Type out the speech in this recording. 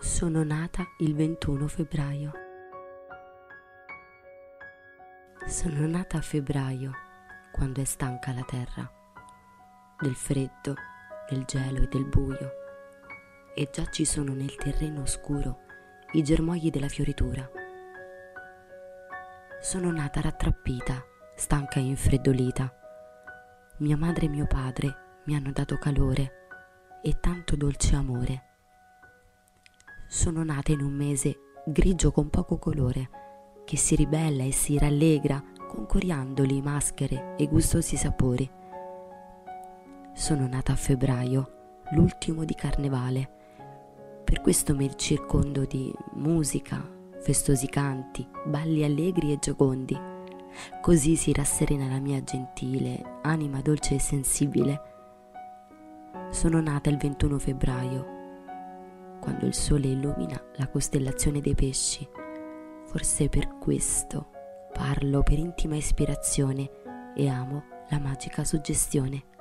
Sono nata il 21 febbraio. Sono nata a febbraio, quando è stanca la terra, del freddo, del gelo e del buio, e già ci sono nel terreno oscuro i germogli della fioritura. Sono nata rattrappita, stanca e infreddolita. Mia madre e mio padre mi hanno dato calore e tanto dolce amore sono nata in un mese grigio con poco colore, che si ribella e si rallegra con coriandoli, maschere e gustosi sapori. Sono nata a febbraio, l'ultimo di carnevale. Per questo mi circondo di musica, festosi canti, balli allegri e giocondi. Così si rasserena la mia gentile anima dolce e sensibile. Sono nata il 21 febbraio quando il sole illumina la costellazione dei pesci. Forse per questo parlo per intima ispirazione e amo la magica suggestione.